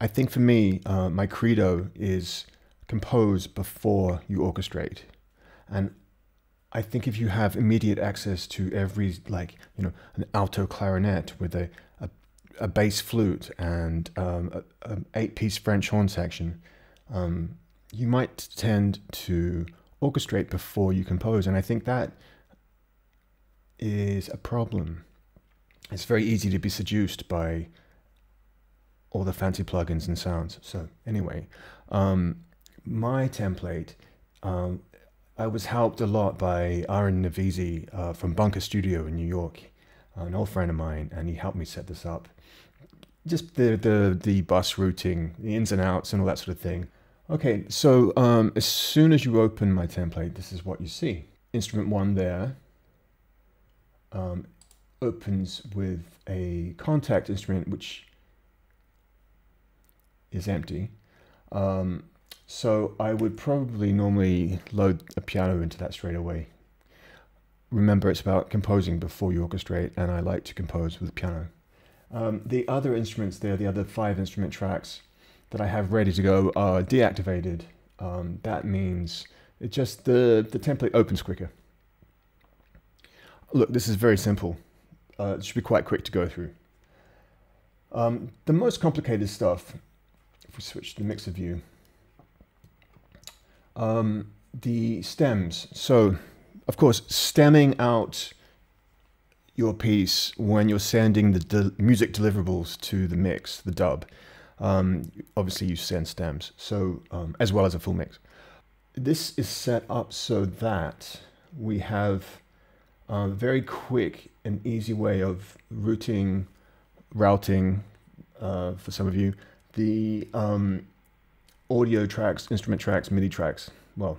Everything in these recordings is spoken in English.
I think for me, uh, my credo is compose before you orchestrate. And I think if you have immediate access to every, like, you know, an alto clarinet with a, a, a bass flute and um, an eight piece French horn section, um, you might tend to orchestrate before you compose. And I think that is a problem. It's very easy to be seduced by all the fancy plugins and sounds. So anyway, um, my template, um, I was helped a lot by Aaron Nevezie uh, from Bunker Studio in New York, an old friend of mine, and he helped me set this up. Just the the the bus routing, the ins and outs, and all that sort of thing. Okay, so um, as soon as you open my template, this is what you see. Instrument one there um, opens with a Kontakt instrument, which is empty. Um, so I would probably normally load a piano into that straight away. Remember, it's about composing before you orchestrate, and I like to compose with piano. Um, the other instruments there, the other five instrument tracks that I have ready to go are deactivated. Um, that means it just the, the template opens quicker. Look, this is very simple. Uh, it should be quite quick to go through. Um, the most complicated stuff, we switch to the mixer view, um, the stems. So, of course, stemming out your piece when you're sending the de music deliverables to the mix, the dub. Um, obviously, you send stems, so um, as well as a full mix. This is set up so that we have a very quick and easy way of routing, routing uh, for some of you, the um, audio tracks, instrument tracks, MIDI tracks, well,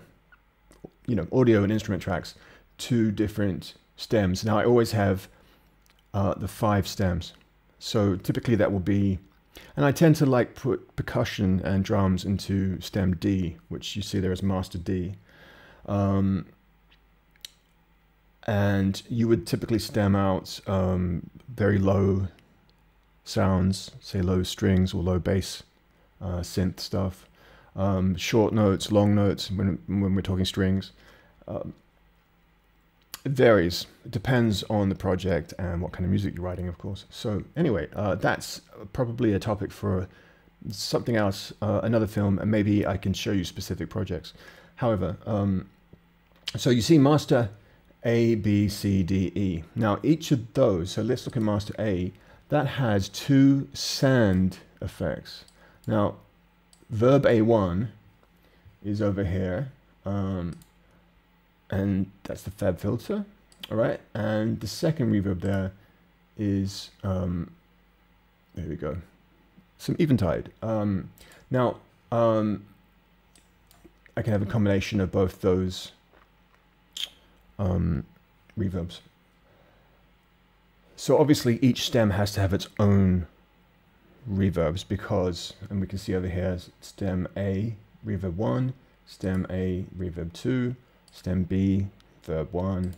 you know, audio and instrument tracks to different stems. Now I always have uh, the five stems. So typically that will be, and I tend to like put percussion and drums into stem D, which you see there as master D. Um, and you would typically stem out um, very low sounds, say low strings or low bass uh, synth stuff, um, short notes, long notes when, when we're talking strings. Um, it varies. It depends on the project and what kind of music you're writing, of course. So anyway, uh, that's probably a topic for something else, uh, another film, and maybe I can show you specific projects. However, um, so you see master A, B, C, D, E. Now each of those, so let's look at master A, that has two sand effects. Now verb A1 is over here. Um, and that's the FabFilter. All right. And the second reverb there is, um, there we go, some eventide. Um, now, um, I can have a combination of both those um, reverbs. So obviously each stem has to have its own reverbs because, and we can see over here, stem A, reverb 1, stem A, reverb 2, stem B, verb 1,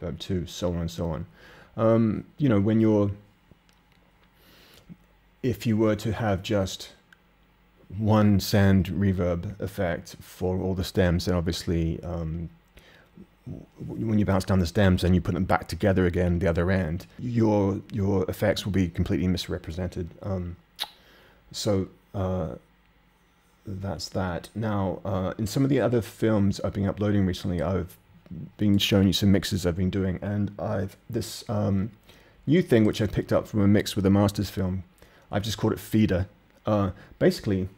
verb 2, so on and so on. Um, you know, when you're, if you were to have just one sand reverb effect for all the stems, then obviously um, when you bounce down the stems and you put them back together again the other end, your your effects will be completely misrepresented. Um, so uh, that's that. Now, uh, in some of the other films I've been uploading recently, I've been showing you some mixes I've been doing, and I've this um, new thing which I picked up from a mix with a Masters film. I've just called it feeder. Uh, basically,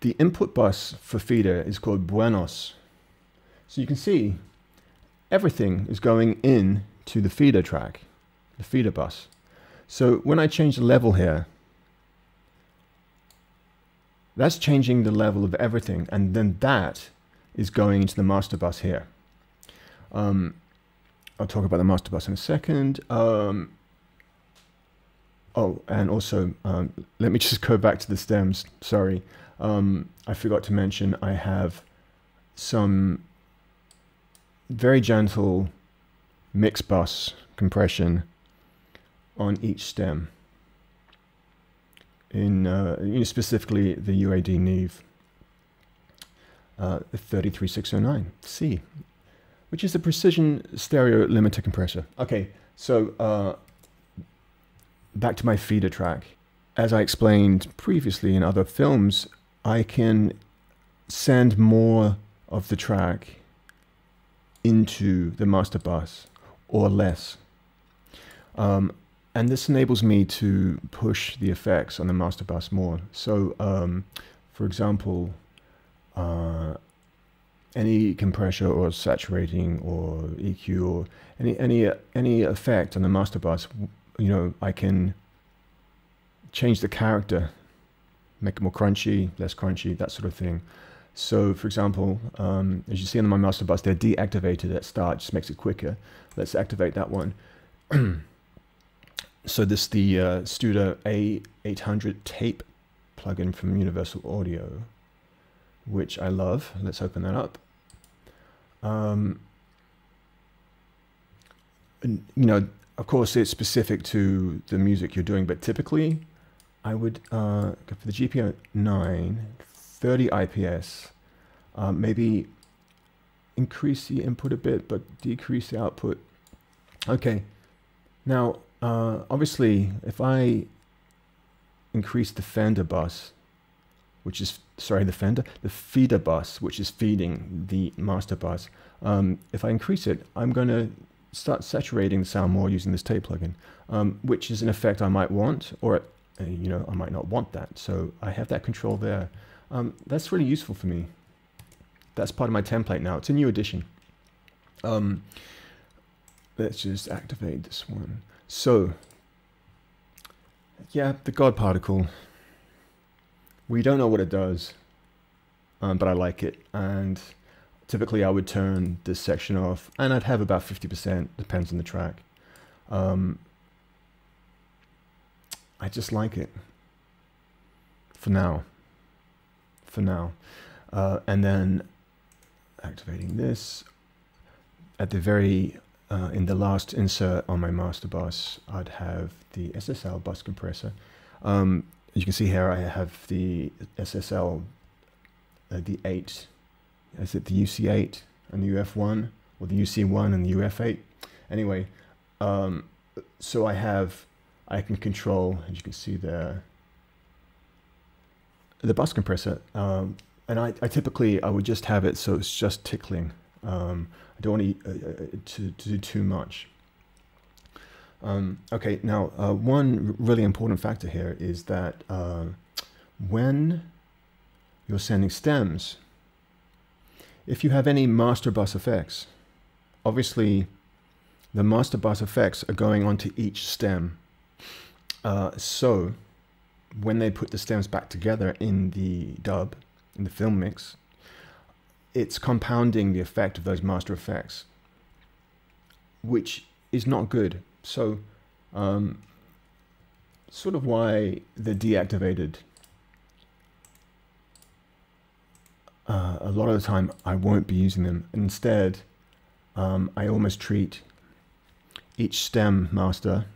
the input bus for feeder is called Buenos so you can see everything is going in to the feeder track, the feeder bus. So when I change the level here, that's changing the level of everything. And then that is going into the master bus here. Um, I'll talk about the master bus in a second. Um, oh, and also, um, let me just go back to the stems. Sorry. Um, I forgot to mention I have some very gentle mix bus compression on each stem. in uh, you know, specifically the UAD Neve uh, 33609C, which is a precision stereo limiter compressor. Okay, so uh, back to my feeder track. As I explained previously in other films, I can send more of the track into the master bus or less. Um, and this enables me to push the effects on the master bus more. So, um, for example, uh, any compressor or saturating or EQ or any any any effect on the master bus, you know, I can change the character, make it more crunchy, less crunchy, that sort of thing. So, for example, um, as you see on my master bus, they're deactivated at start, just makes it quicker. Let's activate that one. so this is the uh, Studer A800 tape plugin from Universal Audio, which I love. Let's open that up. Um, and, you know, of course, it's specific to the music you're doing, but typically, I would uh, go for the GPO 9 30 IPS, uh, maybe increase the input a bit, but decrease the output. Okay, now, uh, obviously, if I increase the Fender bus, which is, sorry, the Fender, the feeder bus, which is feeding the master bus, um, if I increase it, I'm going to start saturating the sound more using this tape plugin, um, which is an effect I might want, or, uh, you know, I might not want that. So I have that control there. Um, that's really useful for me. That's part of my template now. It's a new addition. Um, let's just activate this one. So, yeah, the God particle. We don't know what it does, um, but I like it. And typically I would turn this section off and I'd have about 50%, depends on the track. Um, I just like it for now for now. Uh, and then activating this. At the very, uh, in the last insert on my master bus, I'd have the SSL bus compressor. Um, you can see here, I have the SSL, uh, the 8, is it the UC8 and the UF1, or the UC1 and the UF8? Anyway, um, so I have, I can control, as you can see there, the bus compressor, um, and I, I, typically I would just have it so it's just tickling. Um, I don't want to, uh, uh, to, to do too much. Um, okay, now uh, one really important factor here is that uh, when you're sending stems, if you have any master bus effects, obviously the master bus effects are going onto each stem. Uh, so when they put the stems back together in the dub, in the film mix, it's compounding the effect of those master effects, which is not good. So, um, sort of why the deactivated. Uh, a lot of the time, I won't be using them. Instead, um, I almost treat each stem master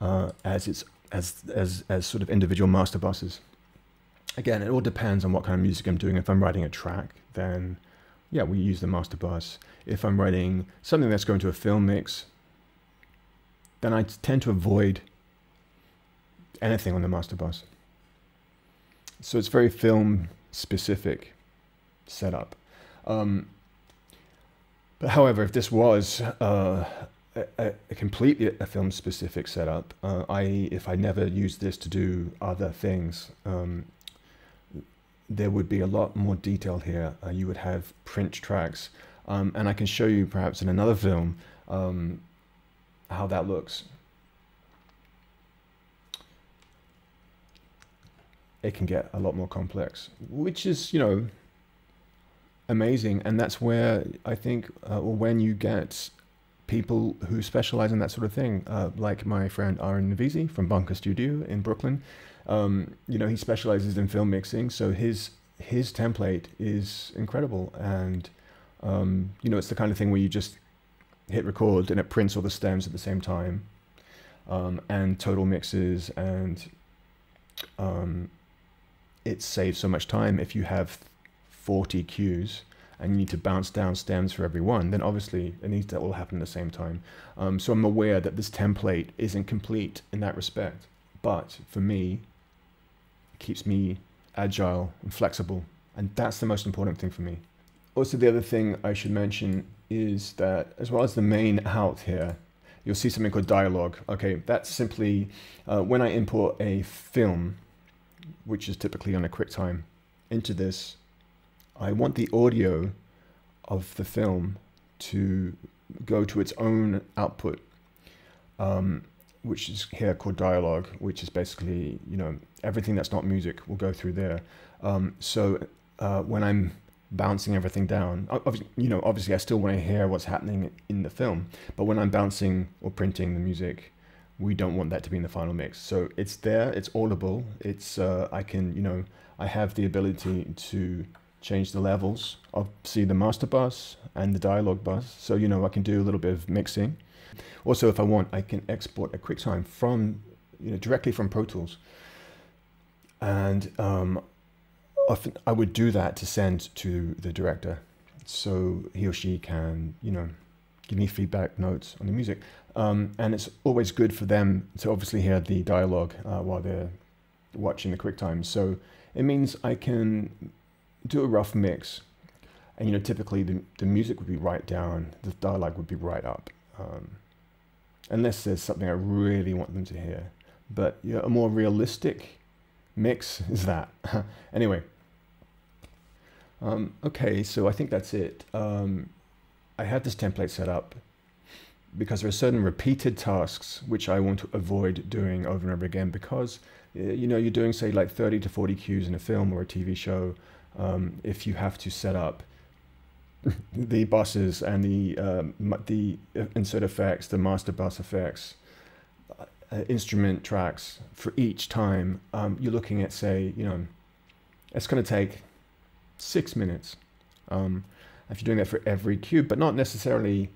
uh, as its as, as, as sort of individual master buses. Again, it all depends on what kind of music I'm doing. If I'm writing a track, then yeah, we use the master bus. If I'm writing something that's going to a film mix, then I tend to avoid anything on the master bus. So it's very film specific setup. Um, but however, if this was uh, a, a completely a film specific setup. Uh, I if I never used this to do other things, um, there would be a lot more detail here. Uh, you would have print tracks, um, and I can show you perhaps in another film um, how that looks. It can get a lot more complex, which is you know amazing, and that's where I think, uh, or when you get people who specialize in that sort of thing, uh, like my friend Aaron Nevezie from Bunker Studio in Brooklyn. Um, you know, he specializes in film mixing, so his his template is incredible, and um, you know, it's the kind of thing where you just hit record and it prints all the stems at the same time, um, and total mixes, and um, it saves so much time. If you have 40 cues and you need to bounce down stems for every one, then obviously it needs that will happen at the same time. Um, so I'm aware that this template isn't complete in that respect, but for me, it keeps me agile and flexible, and that's the most important thing for me. Also, the other thing I should mention is that as well as the main out here, you'll see something called dialogue. Okay, that's simply uh, when I import a film, which is typically on a QuickTime, into this, I want the audio of the film to go to its own output, um, which is here called dialogue, which is basically, you know, everything that's not music will go through there. Um, so uh, when I'm bouncing everything down, you know, obviously I still want to hear what's happening in the film, but when I'm bouncing or printing the music, we don't want that to be in the final mix. So it's there, it's audible, it's, uh, I can, you know, I have the ability to change the levels of see the master bus and the dialogue bus. So, you know, I can do a little bit of mixing. Also, if I want, I can export a QuickTime from, you know, directly from Pro Tools. And um, often I would do that to send to the director so he or she can, you know, give me feedback notes on the music. Um, and it's always good for them to obviously hear the dialogue uh, while they're watching the QuickTime. So it means I can do a rough mix. And, you know, typically the, the music would be right down, the dialogue would be right up. Um, unless there's something I really want them to hear. But yeah, a more realistic mix is that. anyway, um, okay, so I think that's it. Um, I have this template set up because there are certain repeated tasks which I want to avoid doing over and over again because you know you're doing say like 30 to 40 cues in a film or a TV show um, if you have to set up the buses and the um, the insert effects the master bus effects uh, instrument tracks for each time um, you're looking at say you know it's going to take six minutes. Um, if you're doing that for every cue, but not necessarily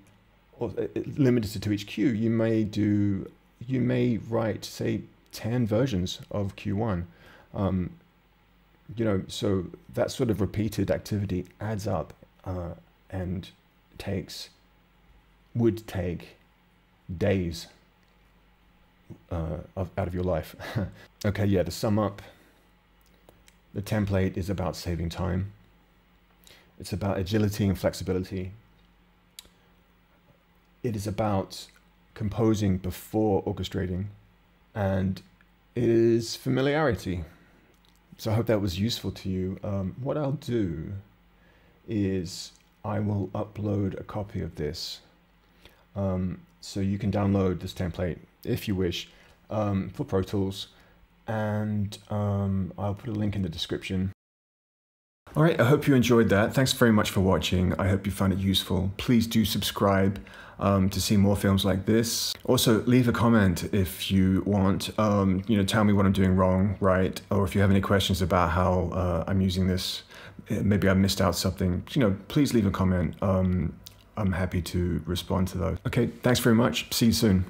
uh, limited to each cue, you may do, you may write, say, 10 versions of Q1. You know, so that sort of repeated activity adds up uh, and takes, would take days uh, of, out of your life. okay, yeah, to sum up, the template is about saving time. It's about agility and flexibility. It is about composing before orchestrating. And it is familiarity. So I hope that was useful to you. Um, what I'll do is I will upload a copy of this. Um, so you can download this template if you wish um, for Pro Tools and um, I'll put a link in the description. All right, I hope you enjoyed that. Thanks very much for watching. I hope you found it useful. Please do subscribe um, to see more films like this. Also, leave a comment if you want. Um, you know, tell me what I'm doing wrong, right? Or if you have any questions about how uh, I'm using this, eh, maybe I missed out something. You know, please leave a comment. Um, I'm happy to respond to those. Okay, thanks very much. See you soon.